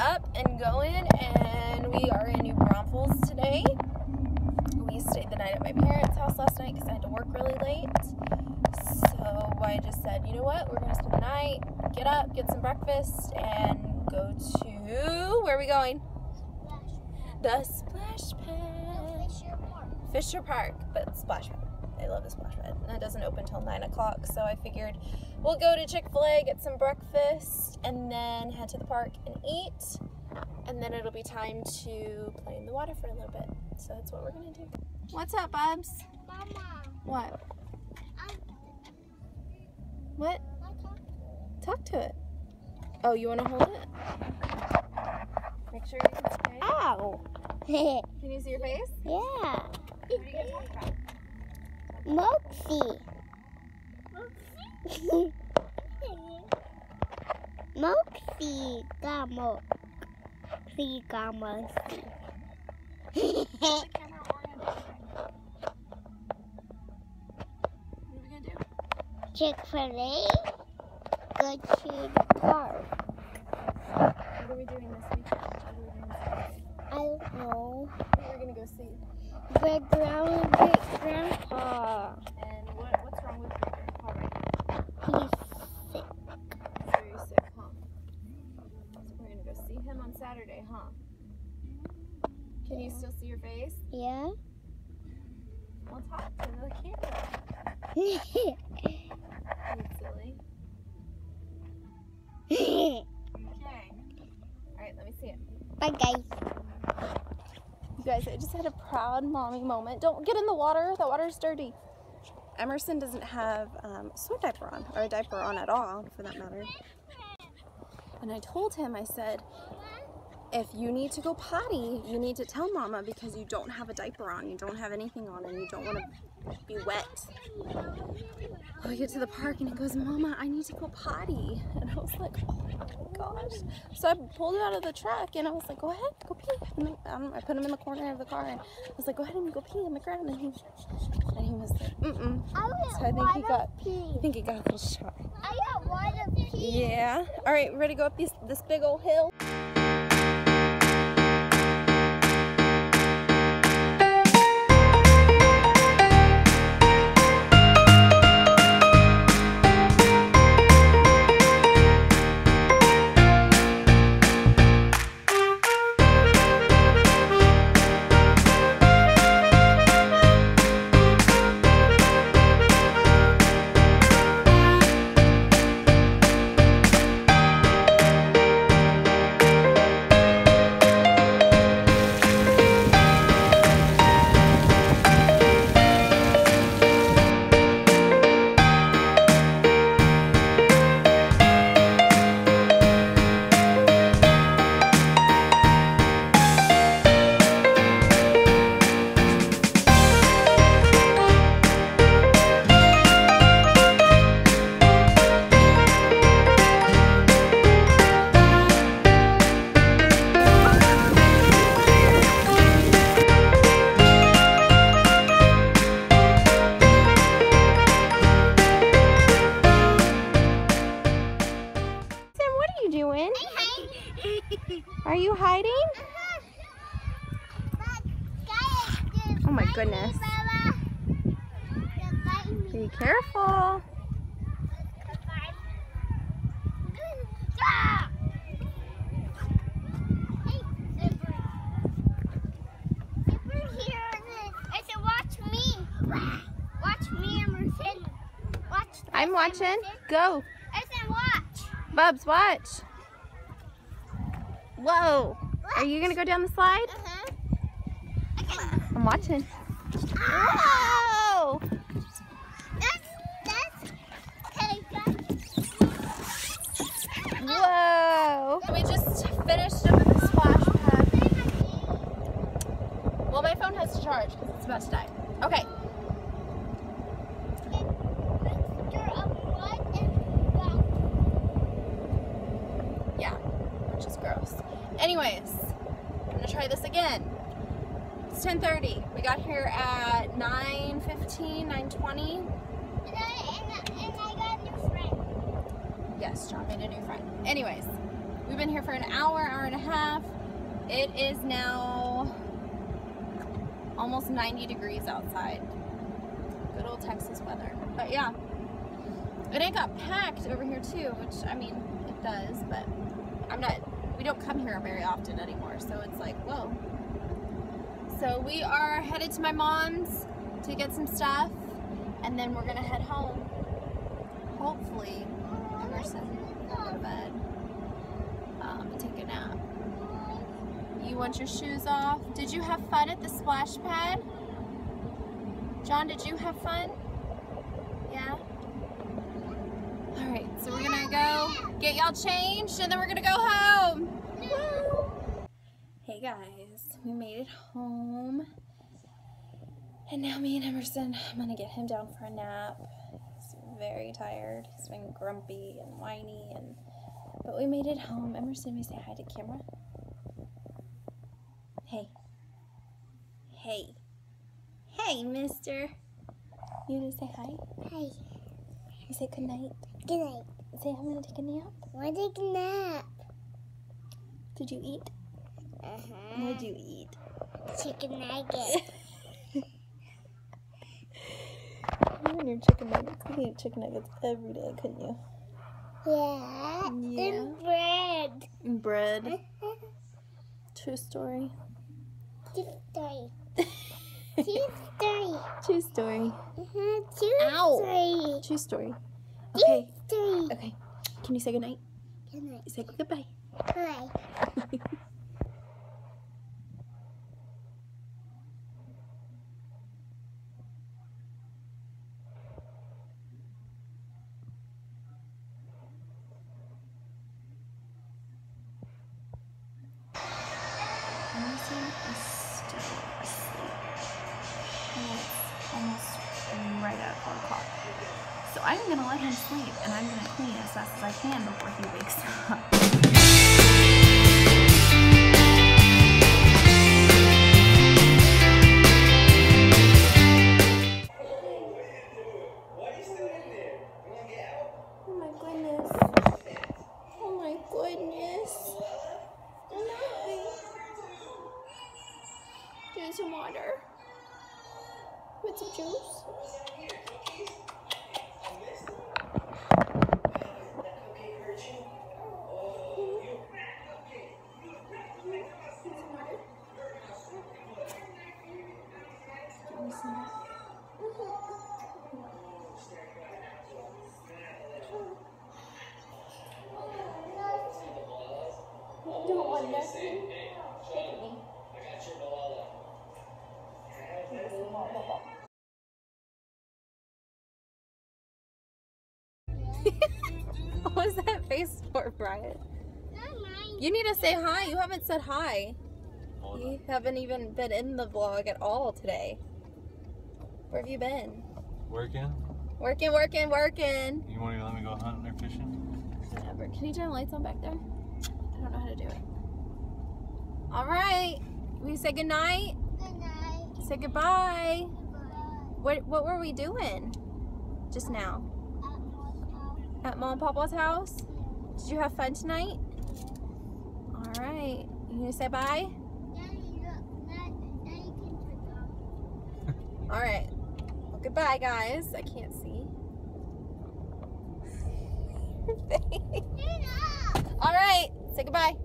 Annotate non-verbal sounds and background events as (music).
up and going, and we are in New Braunfels today. We stayed the night at my parents' house last night because I had to work really late. So I just said, you know what, we're gonna spend the night, get up, get some breakfast, and go to where are we going? The splash pad. Fischer Park, but splash pad. I love the splash pad. And that doesn't open till nine o'clock, so I figured we'll go to Chick-fil-A, get some breakfast, and then head to the park and eat. And then it'll be time to play in the water for a little bit. So that's what we're gonna do. What's up, Bubs? Mama, What? I, What? Talk to it. Oh, you wanna hold it? Make sure you can stay. Ow! (laughs) Can you see your face? yeah. What are you gonna talk about? Moxie. Moxie. Moxie. The camera oriented. What are gonna do? Chick-fil-A. Go to the park. What are we doing this week? What are we doing this week? I don't know. Who are gonna go see? Great grand great grandpa. And what, what's wrong with your grandpa right now? He's sick. He's very sick, huh? So we're gonna go see him on Saturday, huh? Can you still see your face? Yeah. Well, talk to the camera. (laughs) You silly. (laughs) Okay. Alright, let me see it. Bye guys. You guys, I just had a proud mommy moment. Don't get in the water. The water's dirty. Emerson doesn't have um, a swim diaper on, or a diaper on at all, for that matter. And I told him, I said, if you need to go potty, you need to tell mama because you don't have a diaper on, you don't have anything on, and you don't want to be wet. We get to the park and he goes, Mama, I need to go potty. And I was like, oh my gosh. So I pulled him out of the truck and I was like, go ahead, go pee. Um, I put him in the corner of the car and I was like, go ahead and go pee on the ground. And he, and he was like, mm-mm. So I think he got, pee. I think he got a little shy. I got water pee. Yeah. All right, ready to go up this, this big old hill? Are you hiding? Oh my goodness. Be careful. I said, watch me. Watch me, Emerson. Watch. I'm watching. Go. I said, watch. Bubs, watch. Whoa. Are you going to go down the slide? Uh-huh. I'm watching. Whoa. That's, that's, okay, guys. Whoa. We just finished up at the splash pad. Well, my phone has to charge because it's about to die. Okay. Yeah, which is gross. Anyways, I'm gonna try this again. It's 10:30. We got here at 9:15, 9:20. And I, and, I- and I got a new friend. Yes, John made a new friend. Anyways, We've been here for an hour, hour and a half. It is now almost 90 degrees outside. Good old Texas weather. But yeah, and it got packed over here too, which I mean, it does, but I'm not, we don't come here very often anymore. So it's like, whoa. So we are headed to my mom's to get some stuff and then we're gonna head home. Hopefully, Emerson will go to bed um, and take a nap. You want your shoes off? Did you have fun at the splash pad? John, did you have fun? Yeah? Alright, so we're gonna go get y'all changed and then we're gonna go home. Woo! Hey guys, we made it home. And now me and Emerson, I'm gonna get him down for a nap. He's very tired. He's been grumpy and whiny and but we made it home. Emerson, we say hi to camera. Hey. Hey. Hey, mister. You gonna say hi? Hi. You say good night. good night. Say I'm gonna take a nap. Want to take a nap? Did you eat? Uh-huh. What did you eat? Chicken nugget. (laughs) You and your chicken nuggets. You can eat chicken nuggets every day, couldn't you? Yeah. Yeah. And bread. And bread. (laughs) True story. True story. (laughs) True story. True story. Uh-huh. Two Ow. story. True story. Okay. story. Okay. Can you say goodnight? Good night. Say goodbye. Bye. So I'm gonna let him sleep and I'm gonna clean as fast as I can before he wakes up. (laughs) what was that face for, Brian? You need to say hi. You haven't said hi. You haven't even been in the vlog at all today. Where have you been? Working? Working, working, working. You want to let me go hunting or fishing? Whatever. Can you turn the lights on back there? I don't know how to do it. All right. We say goodnight. Good night. Say goodbye. Bye. What What were we doing just now? At Mom and Papa's house? Did you have fun tonight? Yeah. All right. You gonna say bye? Daddy, look. Now, now you can turn off. All right. Well, goodbye, guys. I can't see. All right. Say goodbye.